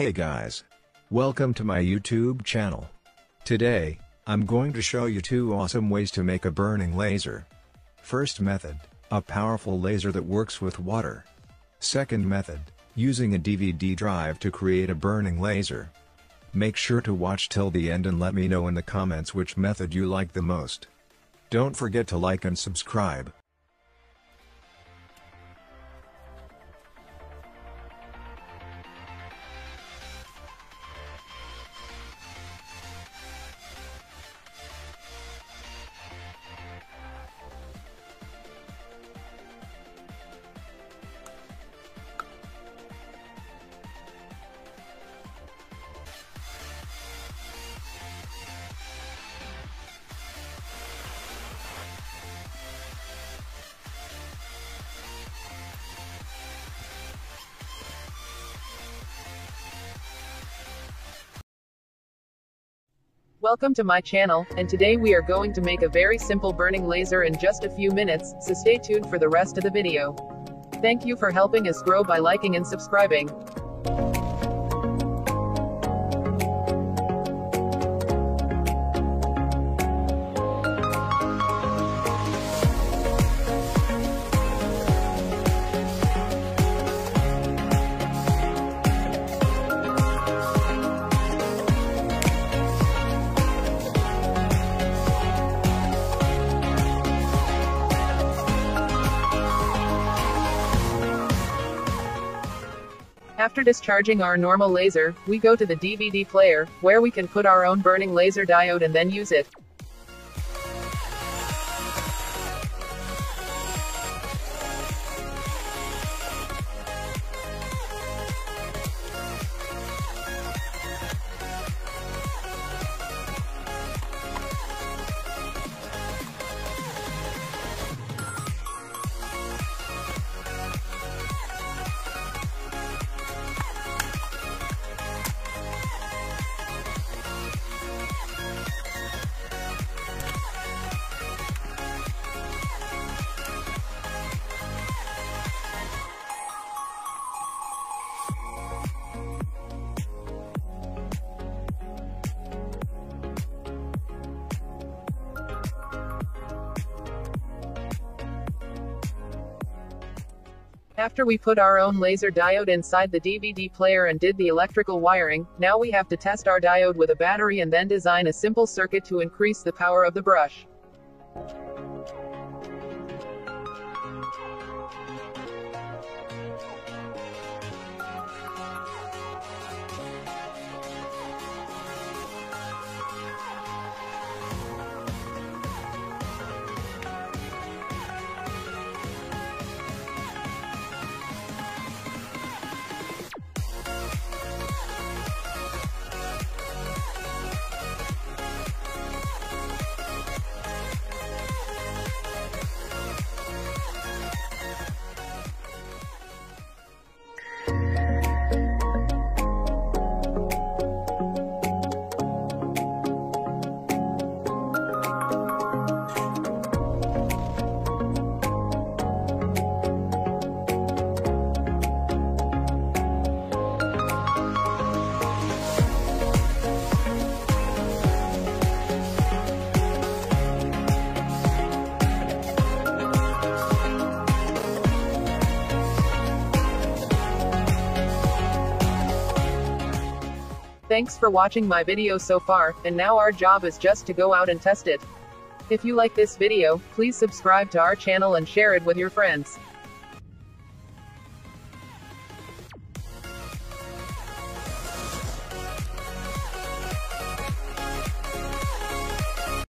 Hey guys. Welcome to my YouTube channel. Today, I'm going to show you two awesome ways to make a burning laser. First method, a powerful laser that works with water. Second method, using a DVD drive to create a burning laser. Make sure to watch till the end and let me know in the comments which method you like the most. Don't forget to like and subscribe. Welcome to my channel, and today we are going to make a very simple burning laser in just a few minutes, so stay tuned for the rest of the video. Thank you for helping us grow by liking and subscribing. After discharging our normal laser, we go to the DVD player, where we can put our own burning laser diode and then use it. After we put our own laser diode inside the DVD player and did the electrical wiring, now we have to test our diode with a battery and then design a simple circuit to increase the power of the brush. Thanks for watching my video so far, and now our job is just to go out and test it. If you like this video, please subscribe to our channel and share it with your friends.